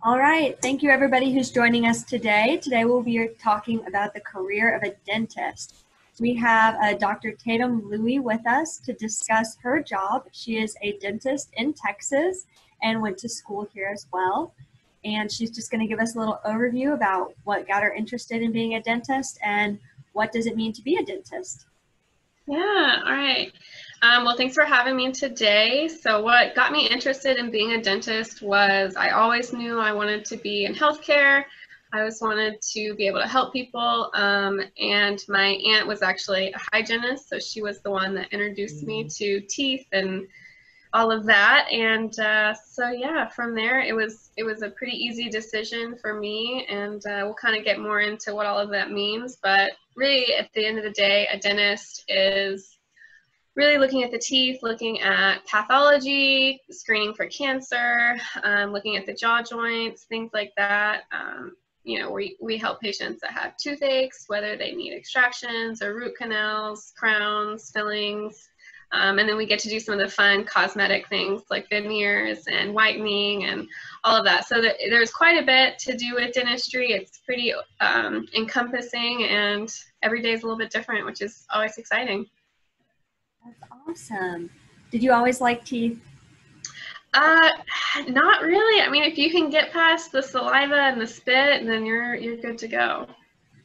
All right. Thank you, everybody who's joining us today. Today we'll be talking about the career of a dentist. We have uh, Dr. Tatum Louie with us to discuss her job. She is a dentist in Texas and went to school here as well. And she's just going to give us a little overview about what got her interested in being a dentist and what does it mean to be a dentist. Yeah, all right. Um, well, thanks for having me today. So, what got me interested in being a dentist was I always knew I wanted to be in healthcare. I always wanted to be able to help people. Um, and my aunt was actually a hygienist, so she was the one that introduced me mm. to teeth and all of that. And uh, so yeah, from there it was it was a pretty easy decision for me. And uh, we'll kind of get more into what all of that means. But really, at the end of the day, a dentist is really looking at the teeth, looking at pathology, screening for cancer, um, looking at the jaw joints, things like that. Um, you know, we, we help patients that have toothaches, whether they need extractions or root canals, crowns, fillings. Um, and then we get to do some of the fun cosmetic things like veneers and whitening and all of that. So there's quite a bit to do with dentistry. It's pretty um, encompassing and every day is a little bit different, which is always exciting. That's awesome. Did you always like teeth? Uh, not really. I mean, if you can get past the saliva and the spit, then you're you're good to go.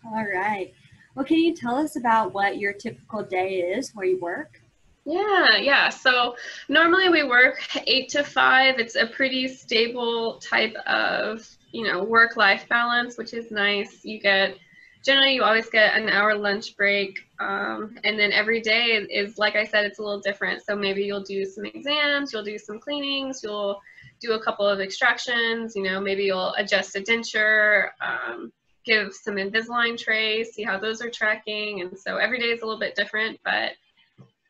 All right. Well, can you tell us about what your typical day is where you work? Yeah, yeah. So normally we work eight to five. It's a pretty stable type of you know work life balance, which is nice. You get generally you always get an hour lunch break um, and then every day is, like i said it's a little different. So maybe you'll do some exams you'll do some cleanings you'll do a couple of extractions you know maybe you'll adjust a denture um, give some invisalign trays see how those are tracking. And so every day is a little bit different but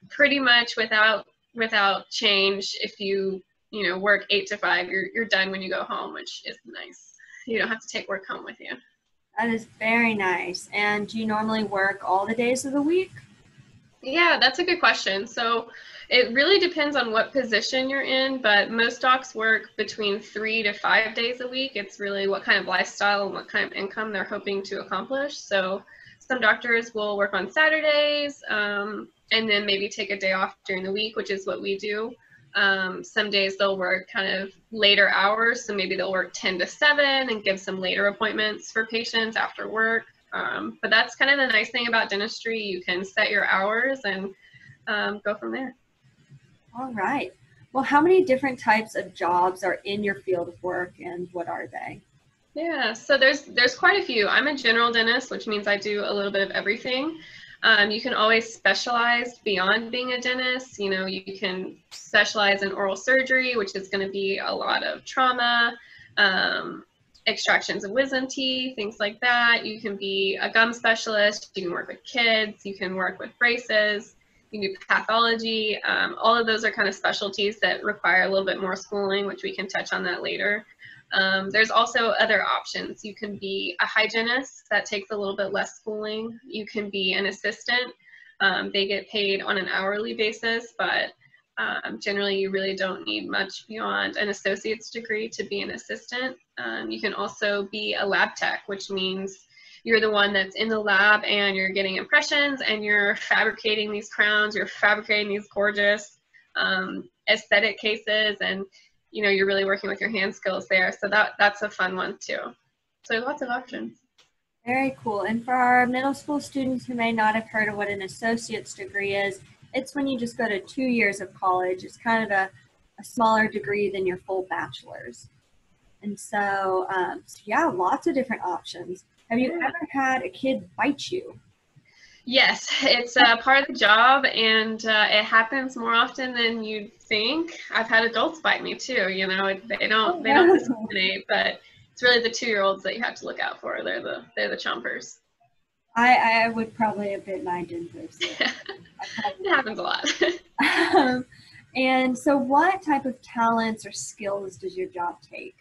pretty much without without change if you you know work eight to five you're, you're done when you go home which is nice. You don't have to take work home with you that is very nice. And do you normally work all the days of the week? Yeah, that's a good question. So it really depends on what position you're in, but most docs work between three to five days a week. It's really what kind of lifestyle and what kind of income they're hoping to accomplish. So some doctors will work on Saturdays um, and then maybe take a day off during the week, which is what we do. Um, some days they'll work kind of later hours, so maybe they'll work 10 to 7 and give some later appointments for patients after work. Um, but that's kind of the nice thing about dentistry. You can set your hours and um, go from there. All right. Well, how many different types of jobs are in your field of work and what are they? Yeah, so there's there's quite a few. I'm a general dentist, which means I do a little bit of everything. Um, you can always specialize beyond being a dentist. You know, you can specialize in oral surgery, which is going to be a lot of trauma, um, extractions of wisdom teeth, things like that. You can be a gum specialist. You can work with kids. You can work with braces. You can do pathology. Um, all of those are kind of specialties that require a little bit more schooling, which we can touch on that later. Um, there's also other options. You can be a hygienist, that takes a little bit less schooling. You can be an assistant. Um, they get paid on an hourly basis, but um, generally you really don't need much beyond an associate's degree to be an assistant. Um, you can also be a lab tech, which means you're the one that's in the lab and you're getting impressions and you're fabricating these crowns, you're fabricating these gorgeous um, aesthetic cases and you know you're really working with your hand skills there. So that that's a fun one too. So lots of options. Very cool. And for our middle school students who may not have heard of what an associate's degree is it's when you just go to two years of college. It's kind of a, a smaller degree than your full bachelor's. And so, um, so yeah lots of different options. Have you ever had a kid bite you? Yes, it's a part of the job, and uh, it happens more often than you'd think. I've had adults bite me too. You know, they don't oh, they don't discriminate, but it's really the two-year-olds that you have to look out for. They're the they're the chompers. I I would probably have bit my dentist. it happens a lot. um, and so, what type of talents or skills does your job take?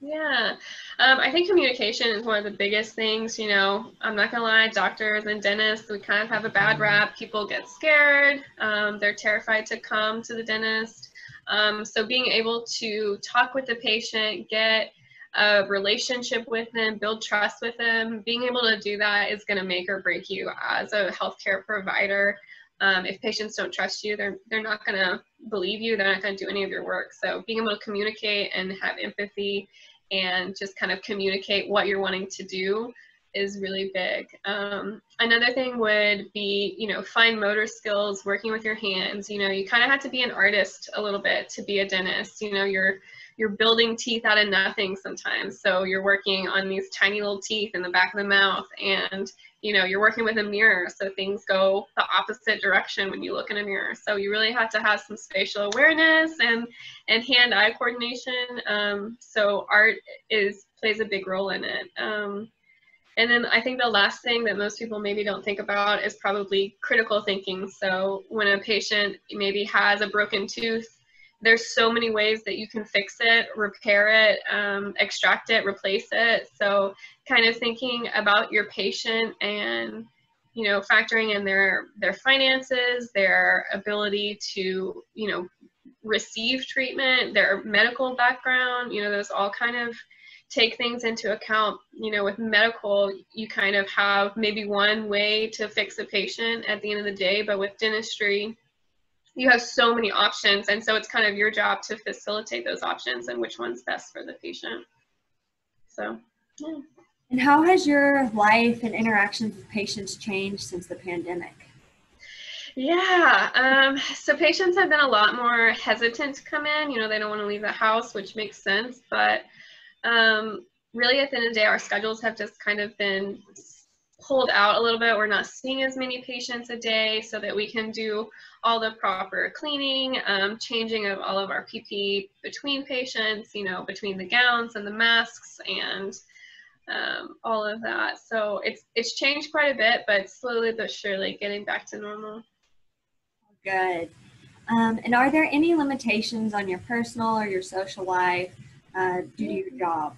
Yeah, um, I think communication is one of the biggest things. You know, I'm not gonna lie, doctors and dentists, we kind of have a bad rap. People get scared, um, they're terrified to come to the dentist. Um, so being able to talk with the patient, get a relationship with them, build trust with them. Being able to do that is to make or break you as a healthcare provider. Um, if patients don't trust you, they're they're not going to believe you. They're not going to do any of your work. So being able to communicate and have empathy and just kind of communicate what you're wanting to do is really big. Um, another thing would be, you know, fine motor skills, working with your hands. You know, you kind of have to be an artist a little bit to be a dentist. You know, you're you're building teeth out of nothing sometimes. So you're working on these tiny little teeth in the back of the mouth, and you know, you're working with a mirror, so things go the opposite direction when you look in a mirror. So you really have to have some spatial awareness and and hand-eye coordination. Um, so art is plays a big role in it. Um, and then I think the last thing that most people maybe don't think about is probably critical thinking. So when a patient maybe has a broken tooth, there's so many ways that you can fix it, repair it, um, extract it, replace it. So kind of thinking about your patient and you know factoring in their their finances, their ability to you know receive treatment, their medical background, you know those all kind of take things into account. You know, with medical, you kind of have maybe one way to fix a patient at the end of the day, but with dentistry, you have so many options. And so it's kind of your job to facilitate those options and which one's best for the patient. So, yeah. And how has your life and interactions with patients changed since the pandemic? Yeah, um, so patients have been a lot more hesitant to come in. You know, they don't want to leave the house, which makes sense. But um, really at the end of the day, our schedules have just kind of been pulled out a little bit. We're not seeing as many patients a day so that we can do all the proper cleaning, um, changing of all of our PP between patients, you know, between the gowns and the masks and um, all of that. So it's it's changed quite a bit, but slowly but surely getting back to normal. Good. Um, and are there any limitations on your personal or your social life uh, to your job?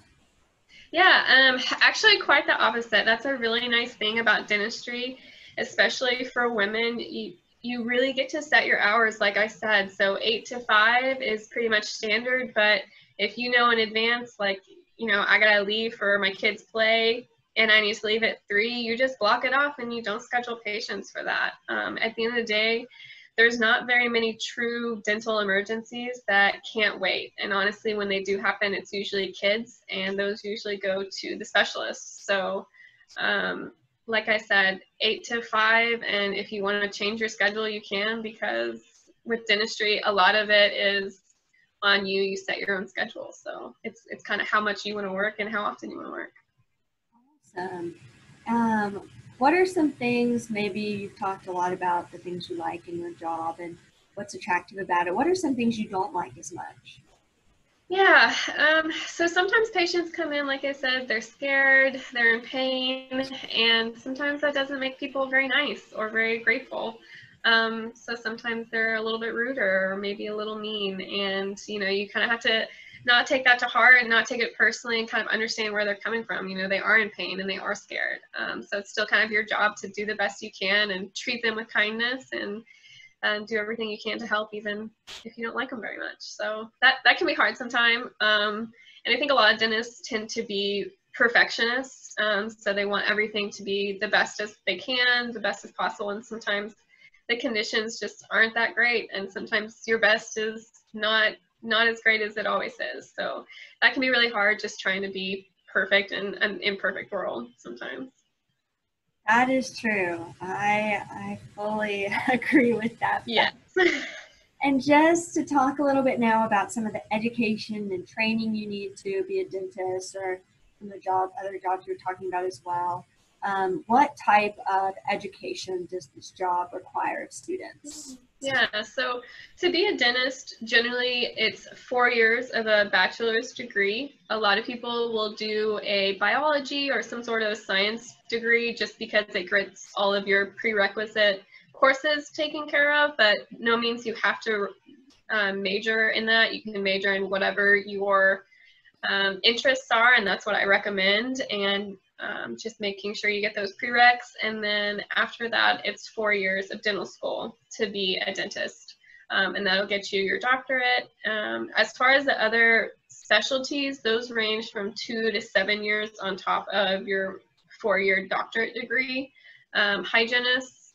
Yeah, um, actually, quite the opposite. That's a really nice thing about dentistry, especially for women. You, you really get to set your hours, like I said. So, eight to five is pretty much standard, but if you know in advance, like, you know, I gotta leave for my kids' play and I need to leave at three, you just block it off and you don't schedule patients for that. Um, at the end of the day, there's not very many true dental emergencies that can't wait. And honestly, when they do happen, it's usually kids, and those usually go to the specialists. So, um, like I said, eight to five, and if you want to change your schedule, you can because with dentistry, a lot of it is on you. You set your own schedule, so it's it's kind of how much you want to work and how often you want to work. Awesome. Um, what are some things, maybe you've talked a lot about the things you like in your job and what's attractive about it. What are some things you don't like as much? Yeah, um, so sometimes patients come in, like I said, they're scared, they're in pain, and sometimes that doesn't make people very nice or very grateful. Um, so sometimes they're a little bit ruder or maybe a little mean, and you know, you kind of have to not take that to heart and not take it personally and kind of understand where they're coming from. You know, they are in pain and they are scared. Um, so it's still kind of your job to do the best you can and treat them with kindness and and do everything you can to help, even if you don't like them very much. So that that can be hard sometimes. Um, and I think a lot of dentists tend to be perfectionists. Um, so they want everything to be the best as they can, the best as possible. And sometimes the conditions just aren't that great. And sometimes your best is not not as great as it always is. So that can be really hard just trying to be perfect in an imperfect world sometimes. That is true. I I fully agree with that. Yes. and just to talk a little bit now about some of the education and training you need to be a dentist or some the job other jobs you're talking about as well. Um, what type of education does this job require of students? Yeah, so to be a dentist, generally it's four years of a bachelor's degree. A lot of people will do a biology or some sort of science degree just because it gets all of your prerequisite courses taken care of, but no means you have to um, major in that. You can major in whatever your um, interests are, and that's what I recommend. And um, just making sure you get those prereqs. And then after that, it's four years of dental school to be a dentist. Um, and that'll get you your doctorate. Um, as far as the other specialties, those range from two to seven years on top of your four-year doctorate degree. Um, hygienists,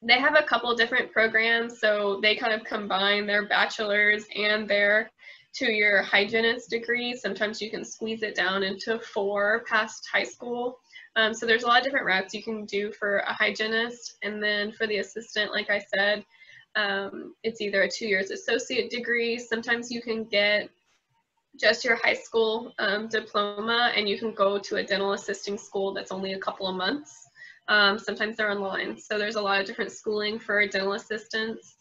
they have a couple different programs, so they kind of combine their bachelor's and their two-year hygienist degree. Sometimes you can squeeze it down into four past high school. Um, so there's a lot of different routes you can do for a hygienist. And then for the assistant, like I said, um, it's either a two years associate degree. Sometimes you can get just your high school um, diploma and you can go to a dental assisting school that's only a couple of months. Um, sometimes they're online. So there's a lot of different schooling for dental assistants.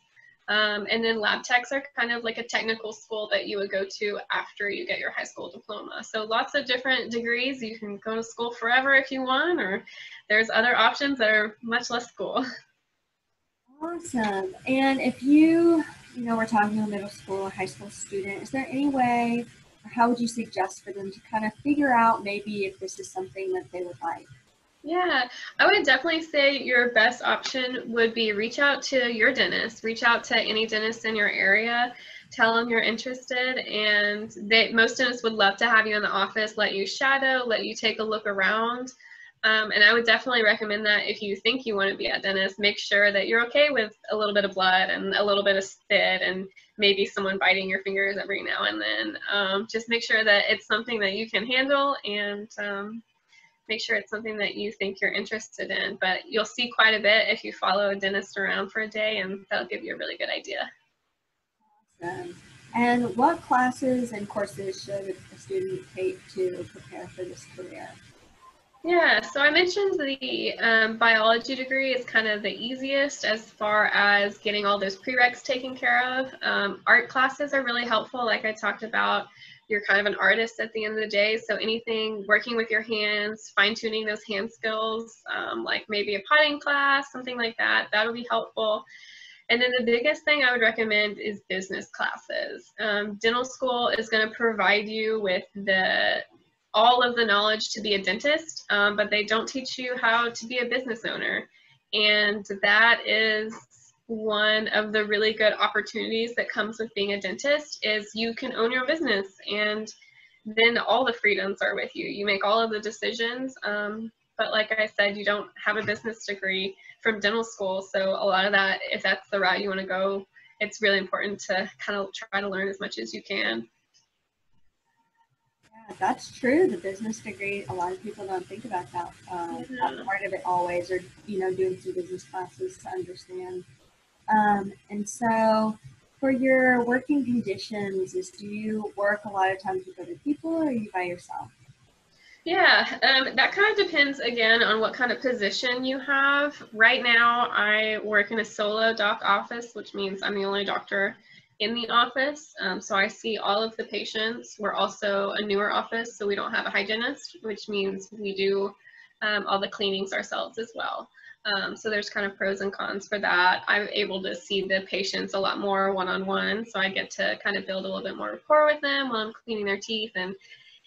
Um, and then lab techs are kind of like a technical school that you would go to after you get your high school diploma. So lots of different degrees. You can go to school forever if you want, or there's other options that are much less cool. Awesome. And if you, you know, we're talking to a middle school or high school student, is there any way, how would you suggest for them to kind of figure out maybe if this is something that they would like? Yeah, I would definitely say your best option would be reach out to your dentist, reach out to any dentist in your area, tell them you're interested, and they, most dentists would love to have you in the office, let you shadow, let you take a look around. Um, and I would definitely recommend that if you think you want to be a dentist, make sure that you're okay with a little bit of blood and a little bit of spit and maybe someone biting your fingers every now and then. Um, just make sure that it's something that you can handle and um, make sure it's something that you think you're interested in. But you'll see quite a bit if you follow a dentist around for a day, and that'll give you a really good idea. Awesome. And what classes and courses should a student take to prepare for this career? Yeah, so I mentioned the um, biology degree is kind of the easiest as far as getting all those prereqs taken care of. Um, art classes are really helpful, like I talked about. You're kind of an artist at the end of the day, so anything working with your hands, fine tuning those hand skills, um, like maybe a potting class, something like that, that'll be helpful. And then the biggest thing I would recommend is business classes. Um, dental school is going to provide you with the all of the knowledge to be a dentist, um, but they don't teach you how to be a business owner. And that is one of the really good opportunities that comes with being a dentist is you can own your business and then all the freedoms are with you. You make all of the decisions. Um, but like I said, you don't have a business degree from dental school. So a lot of that, if that's the route you want to go, it's really important to kind of try to learn as much as you can. Yeah, that's true. The business degree, a lot of people don't think about that, uh, that part of it always, or you know, doing some business classes to understand. Um, and so, for your working conditions, is do you work a lot of times with other people, or are you by yourself? Yeah, um, that kind of depends again on what kind of position you have. Right now, I work in a solo doc office, which means I'm the only doctor in the office. Um, so I see all of the patients. We're also a newer office, so we don't have a hygienist, which means we do um, all the cleanings ourselves as well. Um, so there's kind of pros and cons for that. I'm able to see the patients a lot more one-on-one, -on -one, so I get to kind of build a little bit more rapport with them while I'm cleaning their teeth. And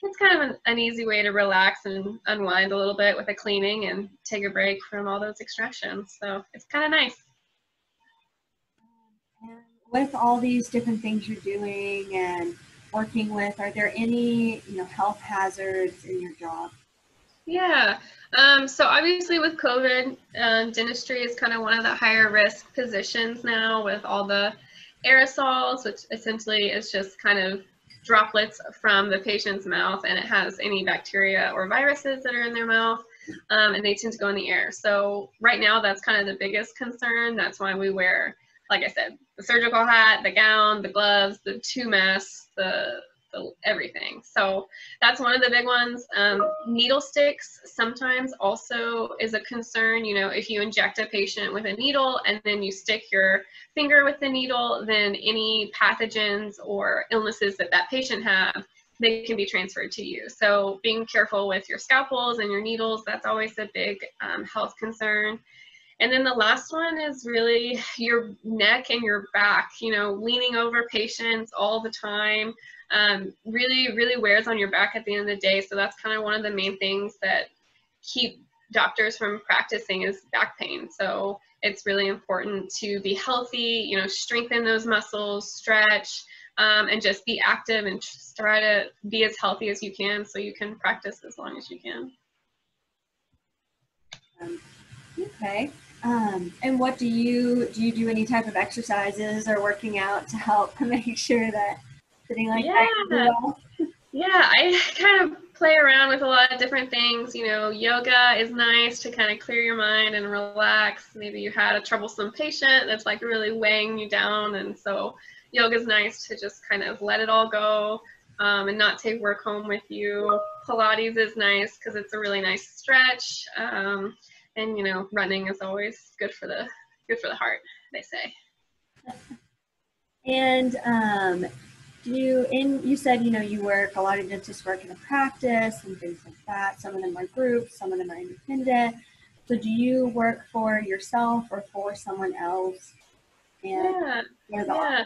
it's kind of an, an easy way to relax and unwind a little bit with a cleaning and take a break from all those extractions. So it's kind of nice with all these different things you're doing and working with, are there any, you know, health hazards in your job? Yeah. Um, so obviously with COVID, uh, dentistry is kind of one of the higher risk positions now with all the aerosols, which essentially is just kind of droplets from the patient's mouth and it has any bacteria or viruses that are in their mouth um, and they tend to go in the air. So right now that's kind of the biggest concern. That's why we wear like I said, the surgical hat, the gown, the gloves, the two masks, the, everything. So that's one of the big ones. Um, needle sticks sometimes also is a concern. You know, if you inject a patient with a needle and then you stick your finger with the needle, then any pathogens or illnesses that that patient have, they can be transferred to you. So being careful with your scalpels and your needles, that's always a big um, health concern. And then the last one is really your neck and your back, you know, leaning over patients all the time um, really, really wears on your back at the end of the day. So that's kind of one of the main things that keep doctors from practicing is back pain. So it's really important to be healthy, you know, strengthen those muscles, stretch, um, and just be active and try to be as healthy as you can so you can practice as long as you can. Um, okay. Um, and what do you do? You do any type of exercises or working out to help make sure that sitting like yeah. that? Well? Yeah, I kind of play around with a lot of different things. You know, yoga is nice to kind of clear your mind and relax. Maybe you had a troublesome patient that's like really weighing you down, and so yoga is nice to just kind of let it all go um, and not take work home with you. Pilates is nice because it's a really nice stretch, um, and you know, running is always good for the good for the heart. They say. And um, do you in you said you know you work a lot of dentists work in a practice and things like that. Some of them are groups, some of them are independent. So do you work for yourself or for someone else? And yeah. yeah.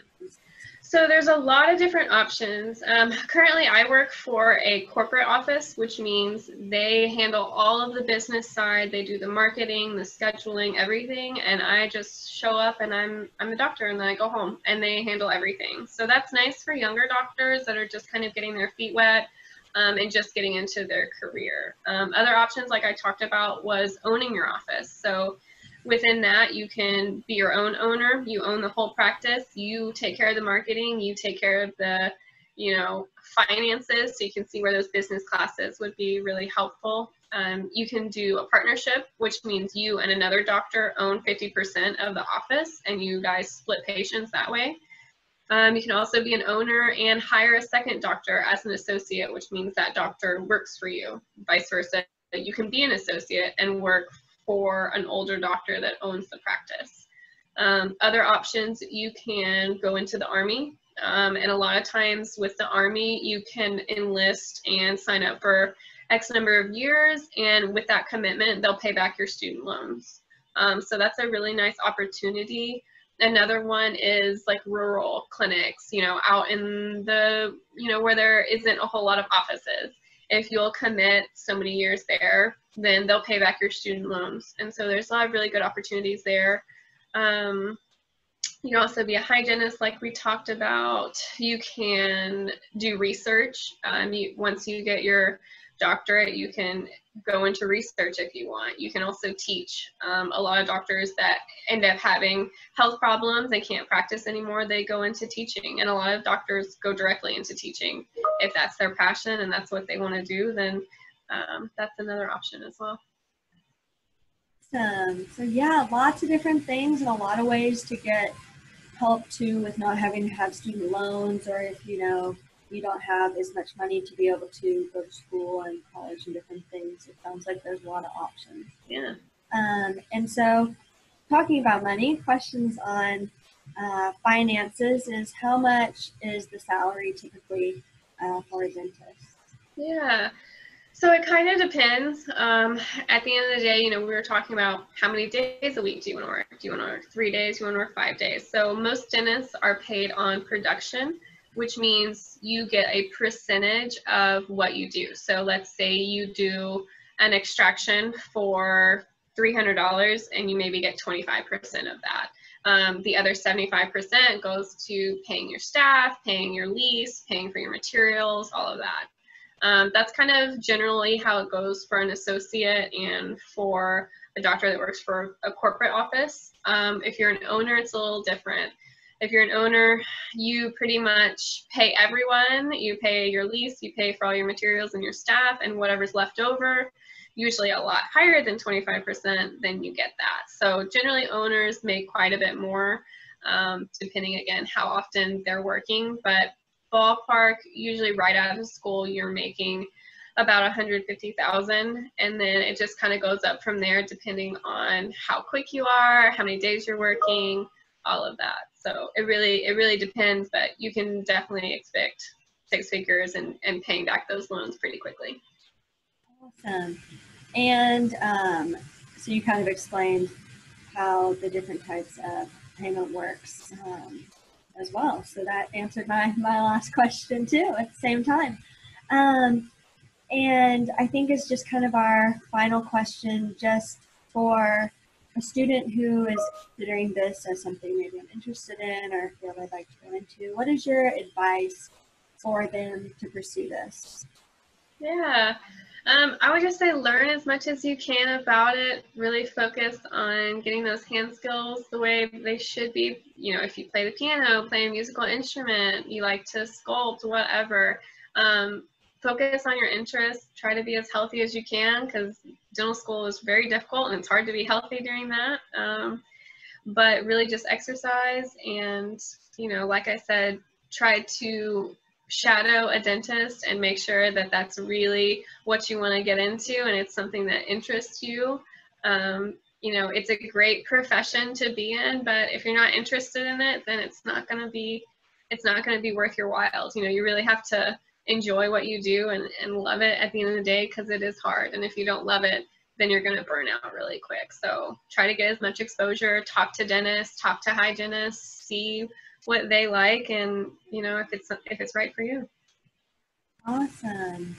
So there's a lot of different options. Um, currently, I work for a corporate office, which means they handle all of the business side. They do the marketing, the scheduling, everything, and I just show up and I'm I'm a doctor, and then I go home, and they handle everything. So that's nice for younger doctors that are just kind of getting their feet wet. Um, and just getting into their career. Um, other options, like I talked about, was owning your office. So within that you can be your own owner. You own the whole practice. You take care of the marketing. You take care of the you know finances so you can see where those business classes would be really helpful. Um, you can do a partnership which means you and another doctor own 50% of the office and you guys split patients that way. Um, you can also be an owner and hire a second doctor as an associate which means that doctor works for you vice versa. You can be an associate and work for an older doctor that owns the practice. Um, other options, you can go into the Army. Um, and a lot of times with the Army, you can enlist and sign up for X number of years. And with that commitment, they'll pay back your student loans. Um, so that's a really nice opportunity. Another one is like rural clinics, you know, out in the, you know, where there isn't a whole lot of offices. If you'll commit so many years there, then they'll pay back your student loans. And so there's a lot of really good opportunities there. Um, you can also be a hygienist, like we talked about. You can do research. Um, you, once you get your doctorate, you can go into research if you want. You can also teach. Um, a lot of doctors that end up having health problems, they can't practice anymore, they go into teaching. And a lot of doctors go directly into teaching. If that's their passion and that's what they want to do, then um, that's another option as well. Awesome. So yeah, lots of different things and a lot of ways to get help too with not having to have student loans or if you know you don't have as much money to be able to go to school and college and different things. It sounds like there's a lot of options. Yeah. Um, and so talking about money, questions on uh, finances is how much is the salary typically uh, for a dentist? Yeah. So it kind of depends. Um, at the end of the day, you know, we were talking about how many days a week do you want to work? Do you want to work three days? Do you want to work five days? So most dentists are paid on production, which means you get a percentage of what you do. So let's say you do an extraction for $300 and you maybe get 25% of that. Um, the other 75% goes to paying your staff, paying your lease, paying for your materials, all of that. Um, that's kind of generally how it goes for an associate and for a doctor that works for a corporate office. Um, if you're an owner, it's a little different. If you're an owner, you pretty much pay everyone. You pay your lease, you pay for all your materials and your staff, and whatever's left over, usually a lot higher than 25%, then you get that. So generally, owners make quite a bit more, um, depending again how often they're working. But ballpark, usually right out of school, you're making about 150,000 and then it just kind of goes up from there depending on how quick you are, how many days you're working, all of that. So it really it really depends, but you can definitely expect six figures and, and paying back those loans pretty quickly. Awesome. And um, so you kind of explained how the different types of payment works. Um, as well. So that answered my, my last question too at the same time. Um, and I think it's just kind of our final question just for a student who is considering this as something maybe I'm interested in or feel I'd like to go into, what is your advice for them to pursue this? Yeah, um, I would just say learn as much as you can about it. Really focus on getting those hand skills the way they should be. You know, if you play the piano, play a musical instrument, you like to sculpt, whatever. Um, focus on your interests. Try to be as healthy as you can because dental school is very difficult and it's hard to be healthy during that. Um, but really just exercise and, you know, like I said, try to shadow a dentist and make sure that that's really what you want to get into and it's something that interests you. Um, you know, it's a great profession to be in, but if you're not interested in it, then it's not going to be, it's not going to be worth your while. You know, you really have to enjoy what you do and, and love it at the end of the day because it is hard. And if you don't love it, then you're going to burn out really quick. So try to get as much exposure, talk to dentists, talk to hygienists, see what they like and you know if it's if it's right for you. Awesome.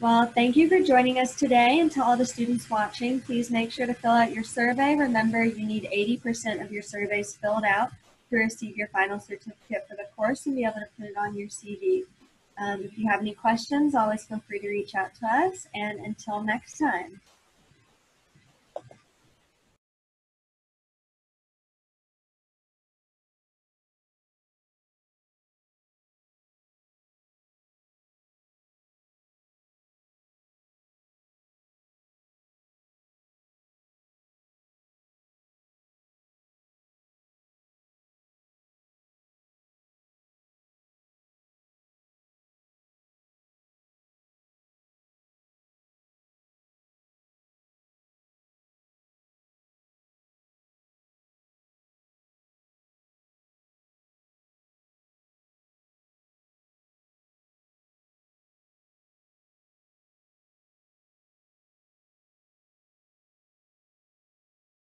Well thank you for joining us today. And to all the students watching please make sure to fill out your survey. Remember you need 80% of your surveys filled out to receive your final certificate for the course and be able to put it on your cv um, if you have any questions always feel free to reach out to us. And until next time